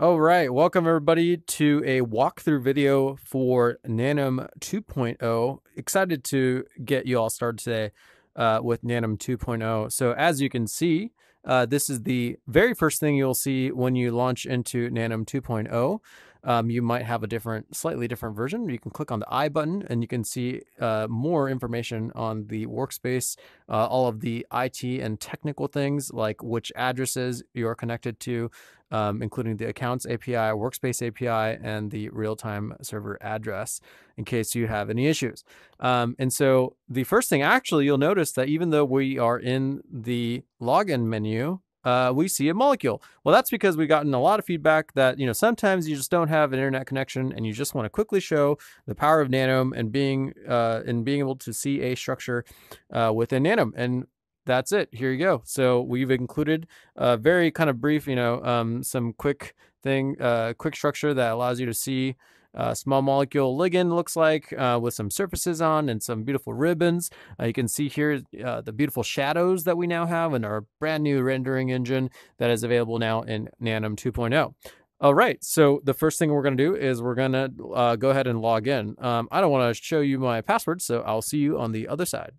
All right, welcome everybody to a walkthrough video for Nanome 2.0. Excited to get you all started today uh, with Nanome 2.0. So as you can see, uh, this is the very first thing you'll see when you launch into Nanome 2.0. Um, you might have a different, slightly different version. You can click on the I button and you can see uh, more information on the workspace, uh, all of the IT and technical things like which addresses you are connected to, um, including the accounts API, workspace API, and the real-time server address in case you have any issues. Um, and so the first thing, actually, you'll notice that even though we are in the login menu, uh, we see a molecule. Well, that's because we've gotten a lot of feedback that, you know, sometimes you just don't have an internet connection and you just want to quickly show the power of Nanome and being, uh, and being able to see a structure uh, within Nanome. And that's it. Here you go. So we've included a very kind of brief, you know, um, some quick thing, uh, quick structure that allows you to see uh, small molecule ligand looks like uh, with some surfaces on and some beautiful ribbons. Uh, you can see here uh, the beautiful shadows that we now have in our brand new rendering engine that is available now in Nanome 2.0. All right, so the first thing we're going to do is we're going to uh, go ahead and log in. Um, I don't want to show you my password, so I'll see you on the other side.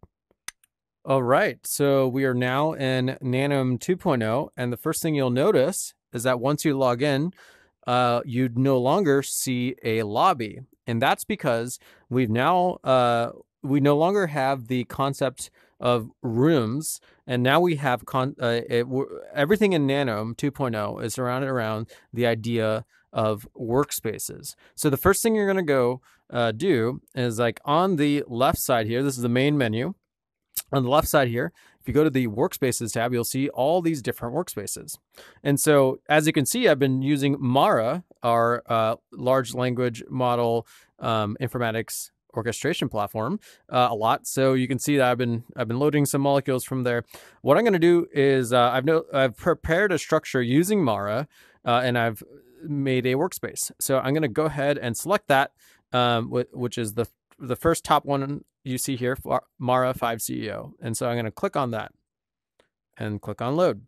All right, so we are now in Nanome 2.0, and the first thing you'll notice is that once you log in, uh, you'd no longer see a lobby. And that's because we've now, uh, we no longer have the concept of rooms. And now we have con- uh, it, everything in Nanome 2.0 is surrounded around the idea of workspaces. So the first thing you're going to go uh, do is like on the left side here, this is the main menu. On the left side here, if you go to the workspaces tab, you'll see all these different workspaces. And so as you can see, I've been using Mara, our uh, large language model um, informatics orchestration platform uh, a lot. So you can see that I've been I've been loading some molecules from there. What I'm going to do is uh, I've no, I've prepared a structure using Mara, uh, and I've made a workspace. So I'm going to go ahead and select that, um, which is the the first top one you see here, Mara 5 CEO. And so I'm going to click on that and click on load.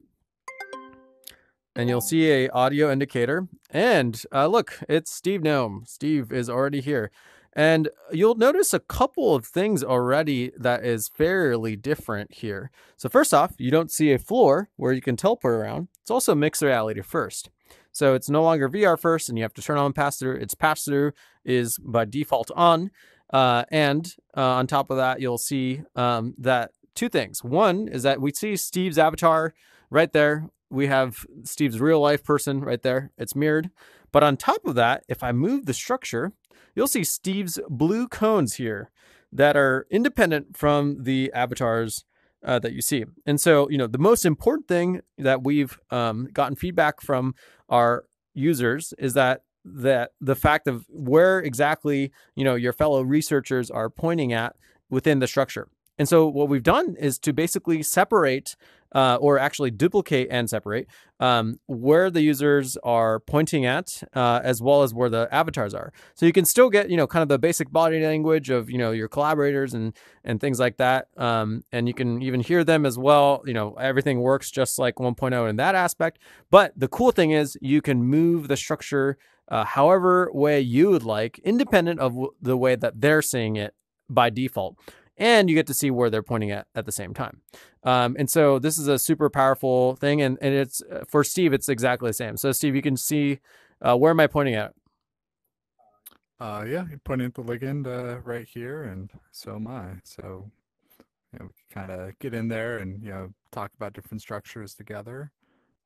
And you'll see a audio indicator. And uh, look, it's Steve Gnome. Steve is already here. And you'll notice a couple of things already that is fairly different here. So first off, you don't see a floor where you can teleport around. It's also mixed reality first. So it's no longer VR first and you have to turn on pass through. Its pass through is by default on. Uh, and uh, on top of that, you'll see um, that two things. One is that we see Steve's avatar right there. We have Steve's real life person right there. It's mirrored. But on top of that, if I move the structure, you'll see Steve's blue cones here that are independent from the avatars uh, that you see. And so, you know, the most important thing that we've um, gotten feedback from our users is that that the fact of where exactly you know your fellow researchers are pointing at within the structure. And so what we've done is to basically separate uh, or actually duplicate and separate um, where the users are pointing at, uh, as well as where the avatars are. So you can still get, you know, kind of the basic body language of, you know, your collaborators and and things like that. Um, and you can even hear them as well. You know, everything works just like 1.0 in that aspect. But the cool thing is you can move the structure uh, however way you would like, independent of w- the way that they're seeing it by default. And you get to see where they're pointing at at the same time. Um, and so this is a super powerful thing. And, and it's uh, for Steve, it's exactly the same. So, Steve, you can see uh, where am I pointing at? Uh, yeah, you're pointing at the ligand uh, right here, and so am I. So, you know, we kind of get in there and you know talk about different structures together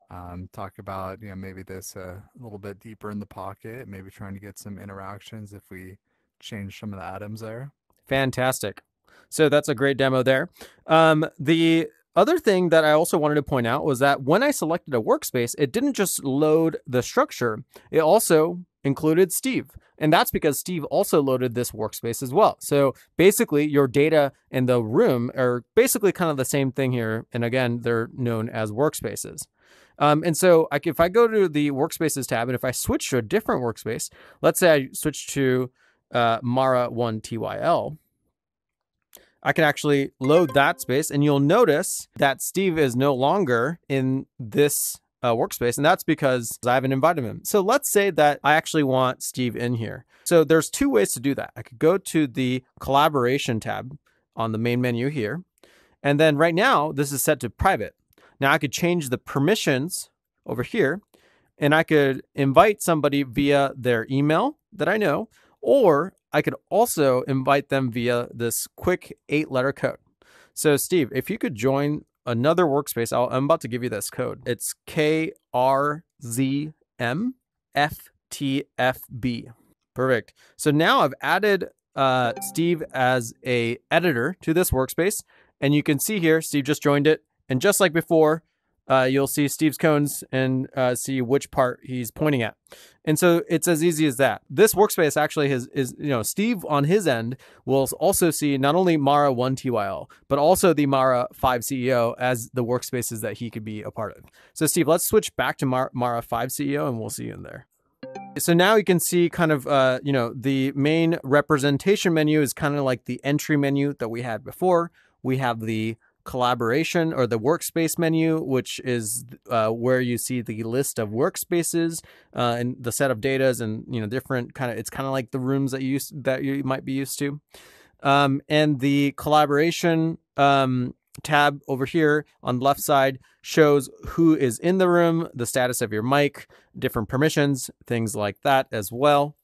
um, talk about you know maybe this uh, a little bit deeper in the pocket, maybe trying to get some interactions if we change some of the atoms there. Fantastic. So that's a great demo there. Um, the other thing that I also wanted to point out was that when I selected a workspace, it didn't just load the structure, it also included Steve. And that's because Steve also loaded this workspace as well. So basically, your data and the room are basically kind of the same thing here. And again, they're known as workspaces. Um, and so if I go to the workspaces tab and if I switch to a different workspace, let's say I switch to uh, Mara 1 TYL, I can actually load that space and you'll notice that Steve is no longer in this uh, workspace, and that's because I haven't invited him. So let's say that I actually want Steve in here. So there's two ways to do that. I could go to the collaboration tab on the main menu here. And then right now, this is set to private. Now I could change the permissions over here and I could invite somebody via their email that I know, or I could also invite them via this quick eight letter code. So, Steve, if you could join another workspace, i am about to give you this code. It's KRZMFTFB. Perfect. So now I've added uh, Steve as a editor to this workspace, and you can see here, Steve just joined it. And just like before, uh, you'll see Steve's cones and uh, see which part he's pointing at. And so it's as easy as that. This workspace actually has, is, you know, Steve on his end will also see not only Mara 1 TYL, but also the Mara 5 CEO as the workspaces that he could be a part of. So, Steve, let's switch back to Mar- Mara 5 CEO and we'll see you in there. So now you can see kind of, uh, you know, the main representation menu is kind of like the entry menu that we had before. We have the collaboration or the workspace menu, which is uh, where you see the list of workspaces uh, and the set of datas and you know different kind of. It's kind of like the rooms that you that you might be used to, um, and the collaboration um, tab over here on the left side shows who is in the room, the status of your mic, different permissions, things like that as well.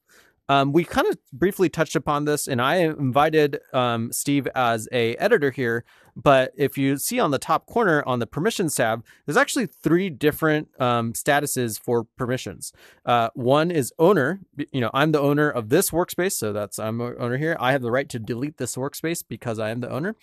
Um, we kind of briefly touched upon this, and I invited um, Steve as a editor here but if you see on the top corner on the permissions tab, there's actually three different um, statuses for permissions. Uh, one is owner. You know, I'm the owner of this workspace, so that's I'm owner here. I have the right to delete this workspace because I am the owner.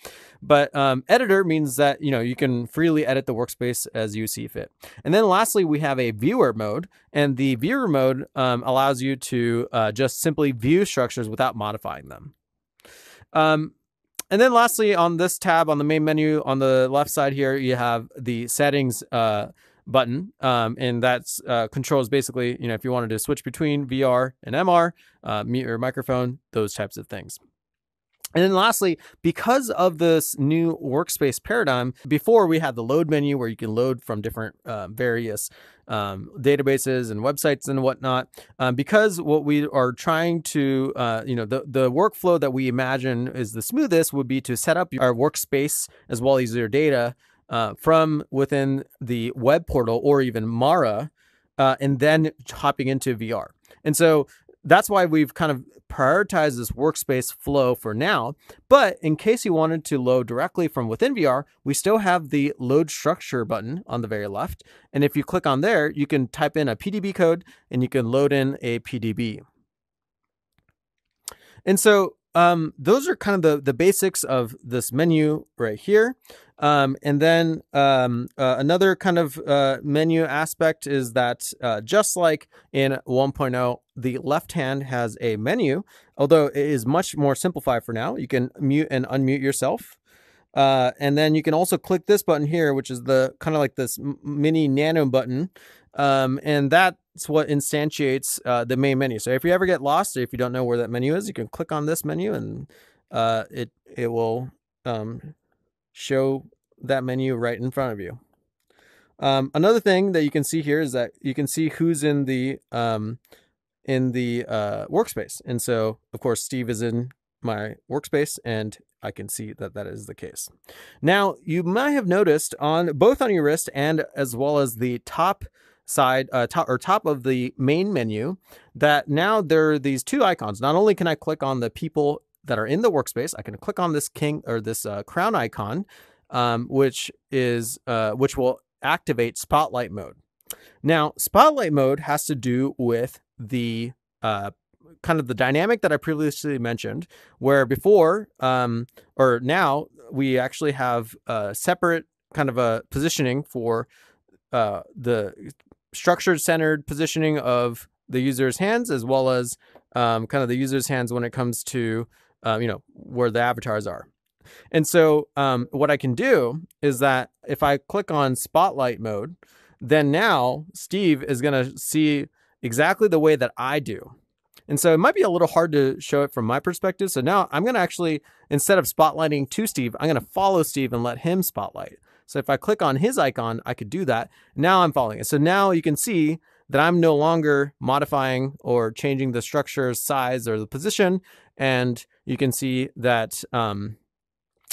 But um, editor means that you know you can freely edit the workspace as you see fit. And then lastly, we have a viewer mode, and the viewer mode um, allows you to uh, just simply view structures without modifying them. Um, and then lastly, on this tab on the main menu on the left side here, you have the settings uh, button, um, and that uh, controls basically, you know, if you wanted to switch between VR and MR, uh, mute your microphone, those types of things. And then lastly, because of this new workspace paradigm, before we had the load menu where you can load from different uh, various um, databases and websites and whatnot. Um, because what we are trying to, uh, you know, the, the workflow that we imagine is the smoothest would be to set up our workspace as well as your data uh, from within the web portal or even Mara, uh, and then hopping into VR. And so that's why we've kind of prioritized this workspace flow for now. But in case you wanted to load directly from within VR, we still have the load structure button on the very left. And if you click on there, you can type in a PDB code and you can load in a PDB. And so um, those are kind of the, the basics of this menu right here. Um, and then um, uh, another kind of uh, menu aspect is that uh, just like in 1.0, the left hand has a menu, although it is much more simplified for now. You can mute and unmute yourself. Uh, and then you can also click this button here, which is the kind of like this mini nano button. Um, and that's what instantiates uh, the main menu. So if you ever get lost or if you don't know where that menu is, you can click on this menu and uh, it, it will um, show that menu right in front of you. Um, another thing that you can see here is that you can see who's in the um, in the uh, workspace, and so of course Steve is in my workspace, and I can see that that is the case. Now you might have noticed on both on your wrist and as well as the top side uh, top or top of the main menu that now there are these two icons. Not only can I click on the people that are in the workspace, I can click on this king or this uh, crown icon um, which is uh, which will activate spotlight mode. Now, spotlight mode has to do with the uh, kind of the dynamic that I previously mentioned, where before um, or now we actually have a separate kind of a positioning for uh, the structured centered positioning of the user's hands as well as um, kind of the user's hands when it comes to uh, you know where the avatars are. And so um, what I can do is that if I click on spotlight mode, then now Steve is going to see exactly the way that I do. And so it might be a little hard to show it from my perspective. So now I'm going to actually, instead of spotlighting to Steve, I'm going to follow Steve and let him spotlight. So if I click on his icon, I could do that. Now I'm following it. So now you can see that I'm no longer modifying or changing the structure size or the position. And you can see that um,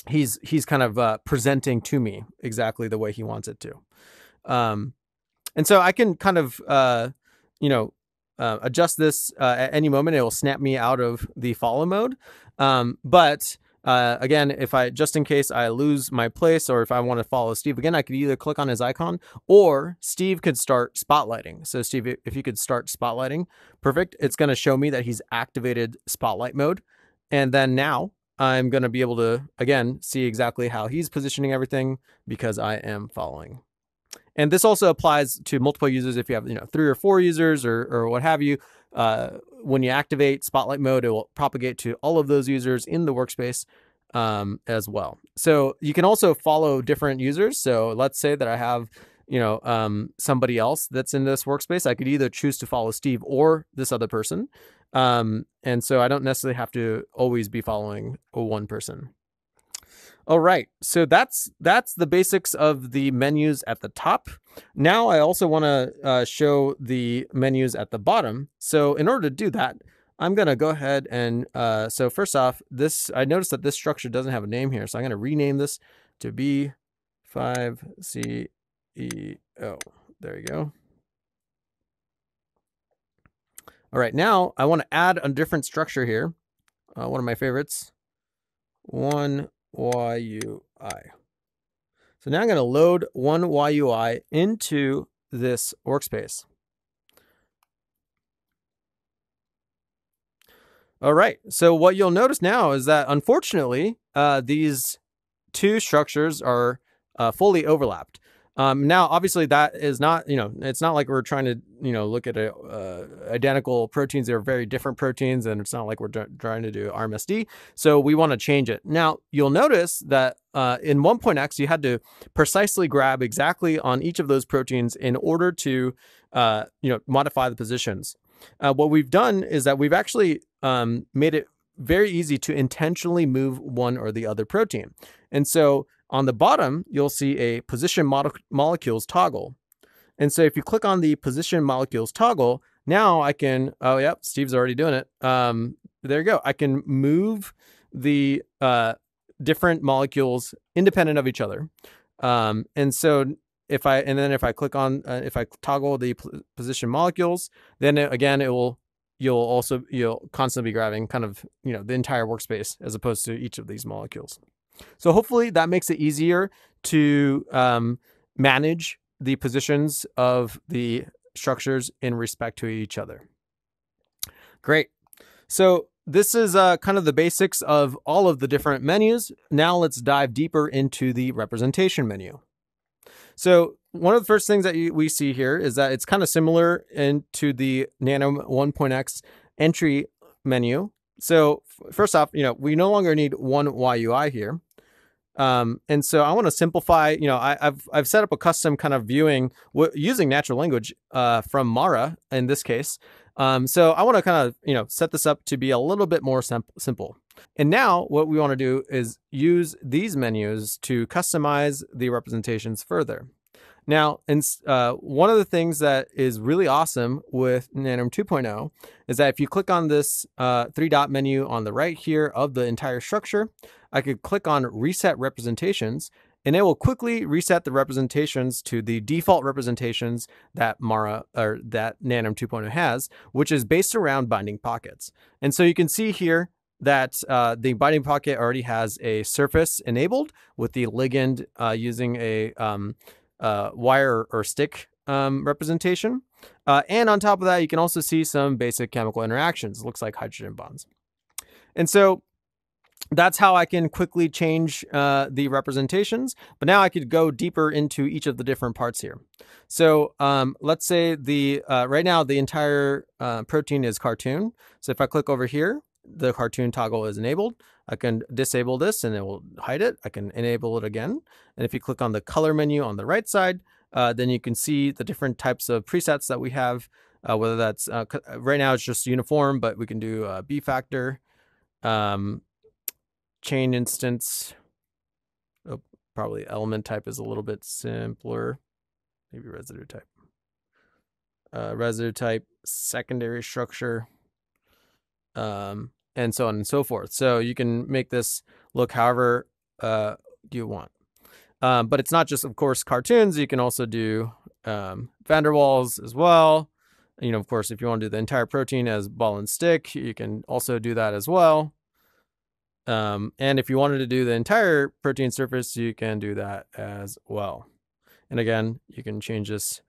he's he's kind of uh, presenting to me exactly the way he wants it to. Um, and so I can kind of, uh, you know, uh, adjust this uh, at any moment. It will snap me out of the follow mode. Um, but uh, again, if I just in case I lose my place or if I want to follow Steve again, I could either click on his icon or Steve could start spotlighting. So Steve, if you could start spotlighting, perfect. It's going to show me that he's activated spotlight mode. And then now I'm going to be able to, again, see exactly how he's positioning everything because I am following. And this also applies to multiple users. If you have, you know, three or four users or, or what have you, uh, when you activate Spotlight mode, it will propagate to all of those users in the workspace um, as well. So you can also follow different users. So let's say that I have, you know, um, somebody else that's in this workspace. I could either choose to follow Steve or this other person. Um, and so I don't necessarily have to always be following a one person. All right, so that's that's the basics of the menus at the top. Now I also want to uh, show the menus at the bottom. So in order to do that, I'm to go ahead and uh, so first off, this I noticed that this structure doesn't have a name here, so I'm to rename this to B5CEO. There you go. All right, now I want to add a different structure here. Uh, one of my favorites, one YUI. So now I'm going to load one YUI into this workspace. All right, so what you'll notice now is that unfortunately, uh, these two structures are uh, fully overlapped. Um, now, obviously, that is not, you know, it's not like we're trying to, you know, look at a, uh, identical proteins. They're very different proteins, and it's not like we're trying to do RMSD. So we want to change it. Now, you'll notice that uh, in 1.x, you had to precisely grab exactly on each of those proteins in order to, uh, you know, modify the positions. Uh, what we've done is that we've actually um, made it very easy to intentionally move one or the other protein. And so on the bottom, you'll see a position mo molecules toggle. And so if you click on the position molecules toggle, now I can, oh, yep, Steve's already doing it. Um, there you go. I can move the uh, different molecules independent of each other. Um, and so if I, and then if I click on, uh, if I toggle the position molecules, then it, again, it will, you'll also, you'll constantly be grabbing kind of, you know, the entire workspace as opposed to each of these molecules. So hopefully that makes it easier to um, manage the positions of the structures in respect to each other. Great. So this is uh, kind of the basics of all of the different menus. Now let's dive deeper into the representation menu. So one of the first things that you, we see here is that it's kind of similar into the Nanome 1.x entry menu. So first off, you know, we no longer need one YUI here. Um, and so I want to simplify, you know, I, have I've set up a custom kind of viewing using natural language uh, from Mara in this case. Um, so I want to kind of, you know, set this up to be a little bit more simple. And now what we want to do is use these menus to customize the representations further. Now, and uh, one of the things that is really awesome with Nanome 2.0 is that if you click on this uh, three dot menu on the right here of the entire structure, I could click on reset representations and it will quickly reset the representations to the default representations that Mara or that Nanome 2.0 has, which is based around binding pockets. And so you can see here that uh, the binding pocket already has a surface enabled with the ligand uh, using a um, uh, wire or stick um, representation. Uh, and on top of that, you can also see some basic chemical interactions. It looks like hydrogen bonds. And so that's how I can quickly change uh, the representations. But now I could go deeper into each of the different parts here. So um, let's say the uh, right now the entire uh, protein is cartoon. So if I click over here, the cartoon toggle is enabled. I can disable this and it will hide it. I can enable it again. And if you click on the color menu on the right side, uh, then you can see the different types of presets that we have, uh, whether that's uh, uh right now it's just uniform, but we can do uh, B factor, um, chain instance, oh, probably element type is a little bit simpler. Maybe residue type. Uh, residue type, secondary structure, um, and so on and so forth. So you can make this look however uh, you want. Um, but it's not just, of course, cartoons. You can also do um, van der Waals as well. You know, of course, if you want to do the entire protein as ball and stick, you can also do that as well. Um, and if you wanted to do the entire protein surface, you can do that as well. And again, you can change this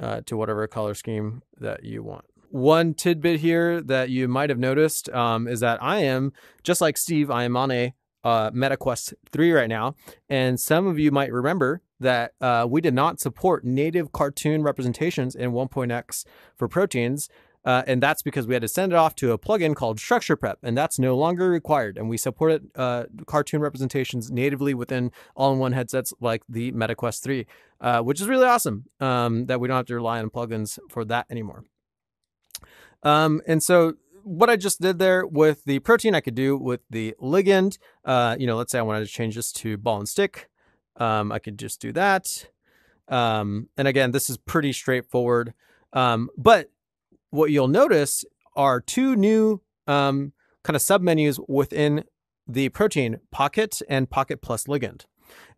uh, to whatever color scheme that you want. One tidbit here that you might have noticed um, is that I am, just like Steve, I am on a uh, MetaQuest 3 right now. And some of you might remember that uh, we did not support native cartoon representations in 1.x for proteins. Uh, and that's because we had to send it off to a plugin called Structure Prep, and that's no longer required. And we supported uh, cartoon representations natively within all-in-one headsets like the MetaQuest 3, uh, which is really awesome um, that we don't have to rely on plugins for that anymore. Um, and so what I just did there with the protein, I could do with the ligand. Uh, you know, let's say I wanted to change this to ball and stick. Um, I could just do that. Um, and again, this is pretty straightforward. Um, but what you'll notice are two new um, kind of submenus within the protein pocket and pocket plus ligand.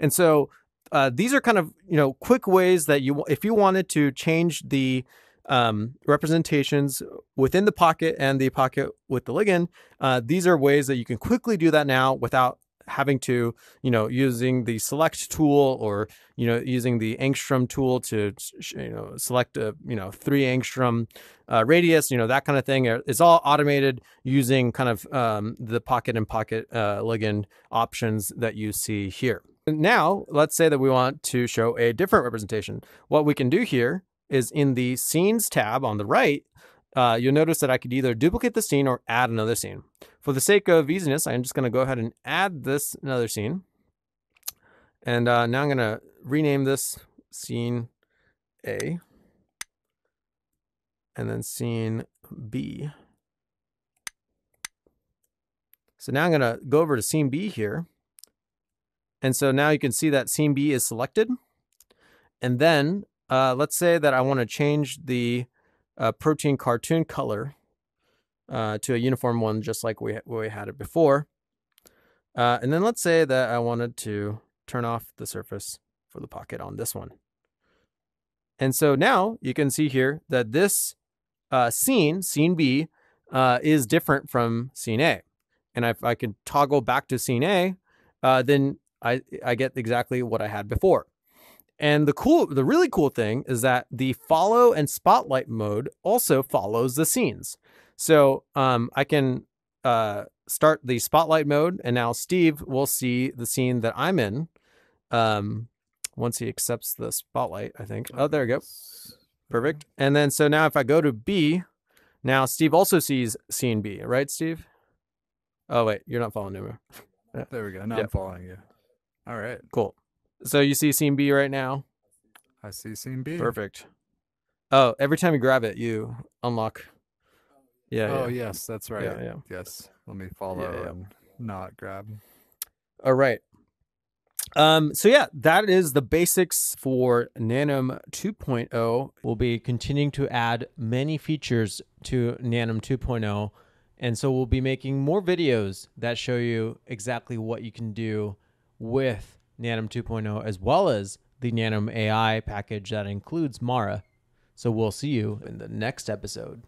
And so uh, these are kind of you know quick ways that you if you wanted to change the um, representations within the pocket and the pocket with the ligand. Uh, these are ways that you can quickly do that now without having to, you know, using the select tool or, you know, using the angstrom tool to, you know, select a, you know, three angstrom uh, radius, you know, that kind of thing. It's all automated using kind of um, the pocket and pocket uh, ligand options that you see here. Now, let's say that we want to show a different representation. What we can do here is in the scenes tab on the right, uh, you'll notice that I could either duplicate the scene or add another scene. For the sake of easiness, I'm just going to go ahead and add this another scene. And uh, now I'm going to rename this scene A and then scene B. So now I'm going to go over to scene B here. And so now you can see that scene B is selected. And then uh, let's say that I want to change the uh, protein cartoon color uh, to a uniform one, just like we, we had it before. Uh, and then let's say that I wanted to turn off the surface for the pocket on this one. And so now you can see here that this uh, scene, scene B, uh, is different from scene A. And if I can toggle back to scene A, then I, I get exactly what I had before. And the cool, the really cool thing is that the follow and spotlight mode also follows the scenes. So um, I can uh, start the spotlight mode, and now Steve will see the scene that I'm in. Um, once he accepts the spotlight, I think. Oh, there we go. Perfect. And then so now if I go to B, now Steve also sees scene B, right, Steve? Oh wait, you're not following me. There we go. Now. I'm following you. All right. Cool. So you see scene B right now? I see scene B. Perfect. Oh, every time you grab it, you unlock. Yeah. Oh, yeah. yes, that's right. Yeah, yeah. Yes. Let me follow yeah, and not grab. All right. Um, so yeah, that is the basics for Nanome 2.0. We'll be continuing to add many features to Nanome 2.0. And so we'll be making more videos that show you exactly what you can do with Nanome 2.0, as well as the Nanome AI package that includes Mara. So we'll see you in the next episode.